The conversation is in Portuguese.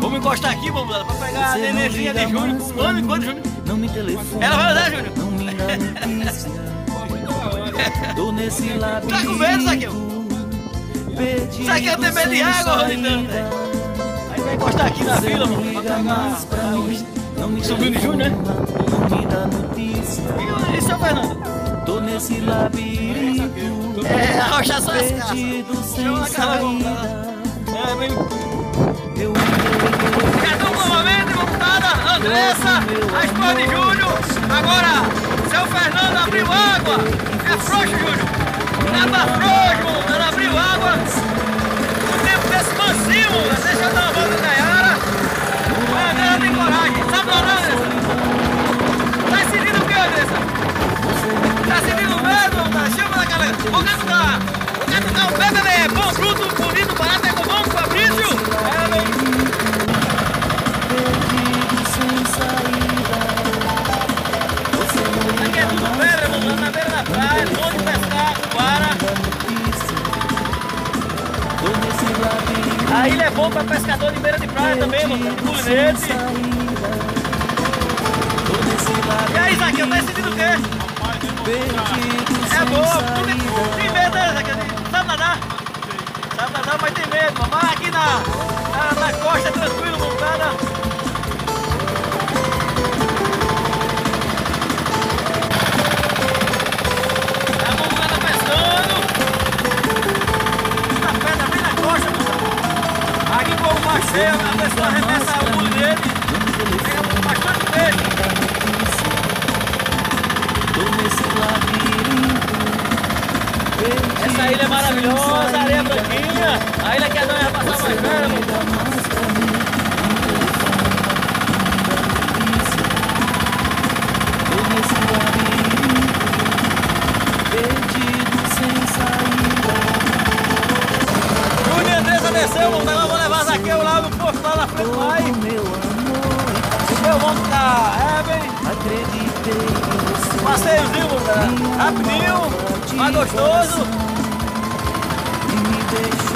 Vamos encostar aqui, vamos pra pegar a nenenzinha de Júnior. Um ano Júnior? Não me telefone. Ela vai dar, Júnior? Não me. Tô nesse labirinto. Tá com medo, Zaqueu? perdido Zaqueu tem medo de água, Rolitano, velho. Aí vai encostar aqui na fila, mano, pra pegar Sobrinho de Júnior, né? Não me dá notícia. E o- seu Fernando? Tô nesse labirinto. É, arrochar só caças. Perdido sem saída. É, vem. Eu novamente, montada, Andressa, a esposa de Júnior. Agora, seu Fernando abriu água. É frouxo, Júnior. Tava frouxo, ela abriu água. Galera. O gato. O gato o pé, bebê. Bom, fruto, bonito, barato, é bom, Fabrício. É, Aqui é tudo pedra, mano, na beira da praia, onde pescar, para. A ilha é bom pra pescador de beira de praia também, mano, de. Tô nesse E aí, Zaqueu, tá sentindo o quê? É sem boa, tu saída. tem, tem medo, né, Zaqueu? Sabe nadar? Sabe nadar, mas tem medo. Mas aqui na, na, na costa, é tranquilo, montada. Com o mar cheio, a pessoa arremessa o bulinete. Pega bastante peixe. Tô nesse labirinto. Essa ilha é maravilhosa, areia branquinha. A ilha que a dona ia passar mais Andressa desceu. Agora vou levar Zaqueu lá no posto, lá na frente meu amor. Meu vamos tá, é bem. Acreditei em você. Passeiozinho, mano. Rapidinho, mais gostoso. E me deixou